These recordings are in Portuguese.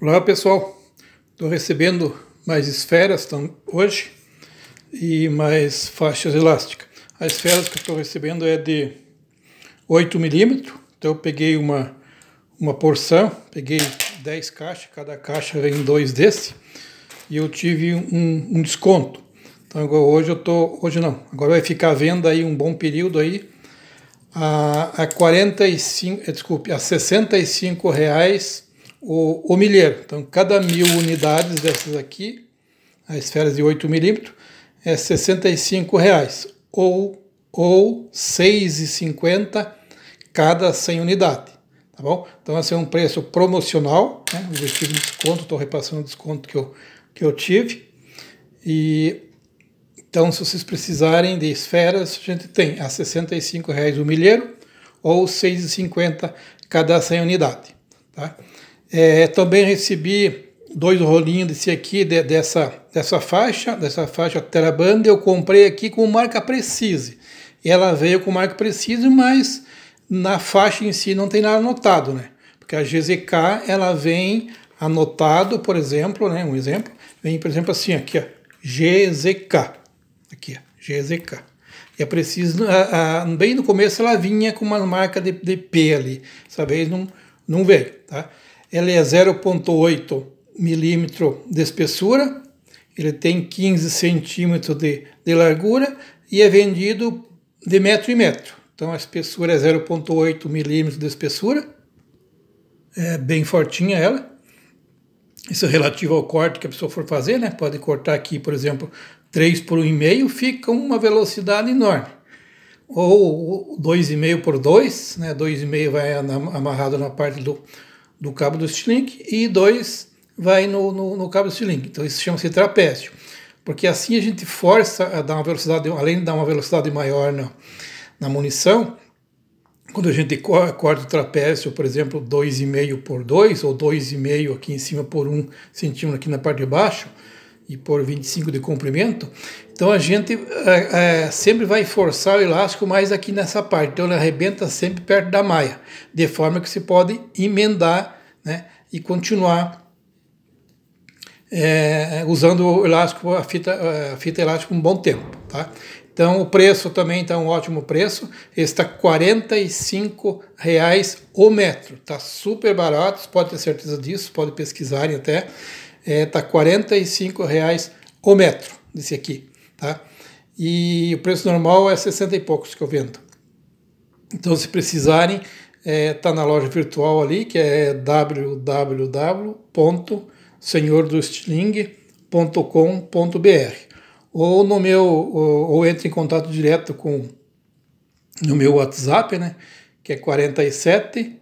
Olá pessoal, estou recebendo mais esferas hoje e mais faixas elásticas. As esferas que estou recebendo é de 8 milímetros, então eu peguei uma, uma porção, peguei 10 caixas, cada caixa vem dois desse e eu tive um, um desconto. Então hoje eu tô, hoje não, agora vai ficar à venda aí um bom período aí a, a 45, eh, desculpe, a 65 reais o, o milheiro. Então, cada mil unidades dessas aqui, as esferas de 8 milímetros, é 65 reais ou, ou 6,50 cada 100 unidades. Tá bom? Então, esse é um preço promocional, né? tive desconto, estou repassando o desconto que eu, que eu tive. E então, se vocês precisarem de esferas, a gente tem a R$ 65,00 o milheiro ou R$ 6,50 cada 100 unidades. Tá? É, também recebi dois rolinhos desse aqui, de, dessa, dessa faixa, dessa faixa Teraband, eu comprei aqui com marca Precise. Ela veio com marca Precise, mas na faixa em si não tem nada anotado, né? Porque a GZK, ela vem anotado, por exemplo, né, um exemplo, vem, por exemplo, assim, aqui, ó, GZK. Aqui, ó, GZK. E é preciso, a, a, bem no começo ela vinha com uma marca de, de P ali, essa vez não, não veio, tá? Ela é 0,8 milímetro de espessura, ele tem 15 centímetros de, de largura e é vendido de metro em metro. Então a espessura é 0,8 milímetros de espessura, é bem fortinha ela. Isso é relativo ao corte que a pessoa for fazer, né? Pode cortar aqui, por exemplo, 3 por 1,5, fica uma velocidade enorme. Ou 2,5 por 2, né? 2,5 vai amarrado na parte do, do cabo do Stilink e 2 vai no, no, no, cabo do Stilink. Então isso chama-se trapézio. Porque assim a gente força a dar uma velocidade, além de dar uma velocidade maior na, na munição, quando a gente corta o trapézio, por exemplo, 2,5 por 2 ou 2,5 aqui em cima por 1 centímetro aqui na parte de baixo e por 25 de comprimento, então a gente é, é, sempre vai forçar o elástico mais aqui nessa parte, então ele arrebenta sempre perto da maia, de forma que se pode emendar né, e continuar é, usando o elástico, a fita, a fita elástica um bom tempo. Tá? Então o preço também está um ótimo preço, está 45 reais o metro, está super barato, pode ter certeza disso, pode pesquisarem até, é, tá 45 reais o metro desse aqui, tá? E o preço normal é 60 e poucos que eu vendo. Então se precisarem, é, tá na loja virtual ali, que é www.senhordostilling.com.br ou no meu ou, ou, entre em contato direto com no meu WhatsApp, né, que é 47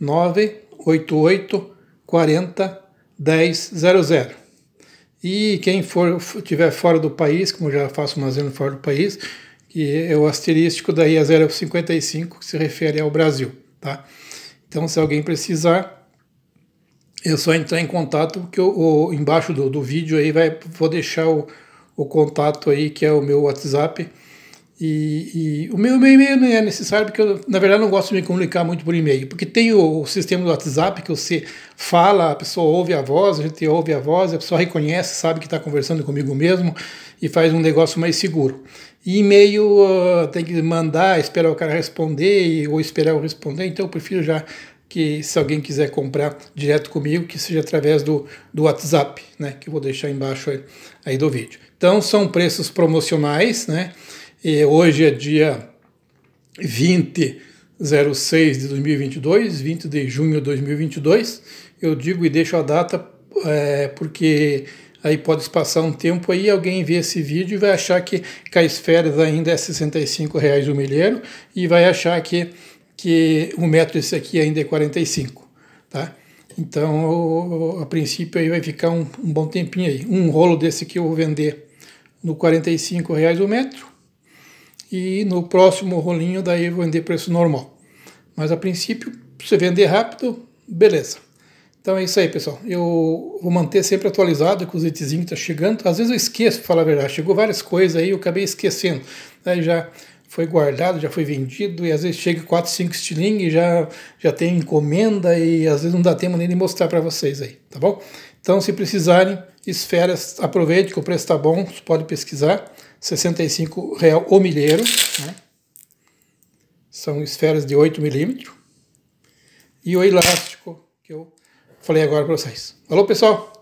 988 40 1000. E quem for tiver fora do país, como já faço armazeno fora do país, que é o asterístico daí é 055, que se refere ao Brasil, tá? Então, se alguém precisar, é só entrar em contato, que eu, embaixo do, do vídeo aí vai, vou deixar o, o contato aí, que é o meu WhatsApp. E, e o meu e-mail não é necessário, porque eu, na verdade, não gosto de me comunicar muito por e-mail, porque tem o, o, sistema do WhatsApp que você fala, a pessoa ouve a voz, a gente ouve a voz, a pessoa reconhece, sabe que está conversando comigo mesmo e faz um negócio mais seguro. E e-mail uh, tem que mandar, esperar o cara responder ou esperar eu responder, então eu prefiro já que se alguém quiser comprar direto comigo, que seja através do, do WhatsApp, né, que eu vou deixar embaixo aí, aí do vídeo. Então são preços promocionais, né? E hoje é dia 20 06 de 2022, 20 de junho de 2022. Eu digo e deixo a data é, porque aí pode passar um tempo aí, alguém vê esse vídeo e vai achar que, que a esfera ainda é 65 reais o milheiro e vai achar que que um metro desse aqui ainda é 45, tá? Então, a princípio aí vai ficar um, um, bom tempinho aí. Um rolo desse aqui eu vou vender no 45 reais o metro e no próximo rolinho daí eu vou vender preço normal. Mas a princípio, se vender rápido, beleza. Então é isso aí, pessoal. Eu vou manter sempre atualizado com os itens que tá chegando. Às vezes eu esqueço, falar a verdade. Chegou várias coisas aí, eu acabei esquecendo. Aí já foi guardado, já foi vendido, e às vezes chega 4, 5 estilingue e já, já tem encomenda, e às vezes não dá tempo nem de mostrar para vocês aí, tá bom? Então, se precisarem, esferas, aproveite que o preço está bom, você pode pesquisar, 65 real o milheiro, né? São esferas de 8 milímetros. E o elástico que eu falei agora para vocês. Alô, pessoal!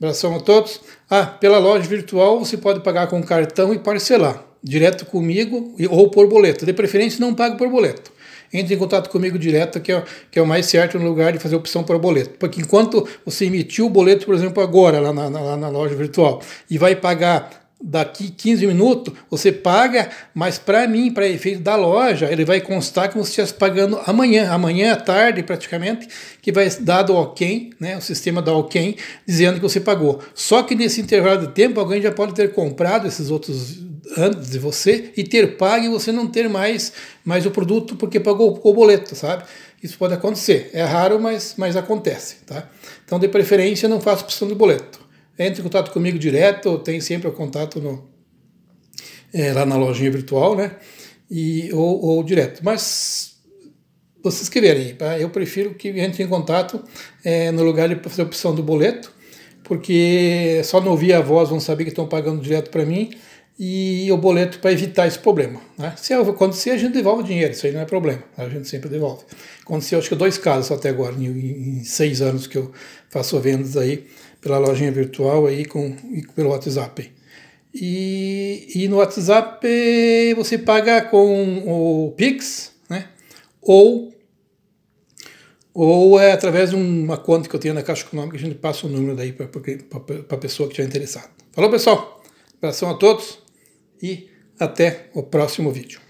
Abração a todos. Ah, pela loja virtual você pode pagar com cartão e parcelar direto comigo ou por boleto. De preferência, não pague por boleto. Entre em contato comigo direto, que é, que é o mais certo no lugar de fazer opção por boleto. Porque enquanto você emitiu o boleto, por exemplo, agora, lá na, na, na loja virtual, e vai pagar daqui 15 minutos, você paga, mas para mim, para efeito da loja, ele vai constar que você estivesse pagando amanhã, amanhã à tarde praticamente, que vai dar o ok, né, o sistema dá ok, dizendo que você pagou. Só que nesse intervalo de tempo, alguém já pode ter comprado esses outros antes de você e ter pago e você não ter mais, mais o produto porque pagou o boleto, sabe? Isso pode acontecer. É raro, mas, mas acontece, tá? Então, de preferência, não faça opção de boleto entre em contato comigo direto, tem sempre o contato no, é, lá na lojinha virtual, né? E, ou, ou direto. Mas vocês que verem, tá? eu prefiro que entre em contato é, no lugar de fazer a opção do boleto, porque só não ouvir a voz vão saber que estão pagando direto para mim e o boleto para evitar esse problema. Né? Se acontecer, a gente devolve o dinheiro, isso aí não é problema, a gente sempre devolve. Aconteceu acho que dois casos até agora, em, em seis anos que eu faço vendas aí pela lojinha virtual aí com, e pelo WhatsApp. E, e no WhatsApp você paga com o Pix, né? Ou, ou é através de uma conta que eu tenho na Caixa Econômica, a gente passa o número daí para a pessoa que estiver interessada. Falou, pessoal? Abração a todos e até o próximo vídeo.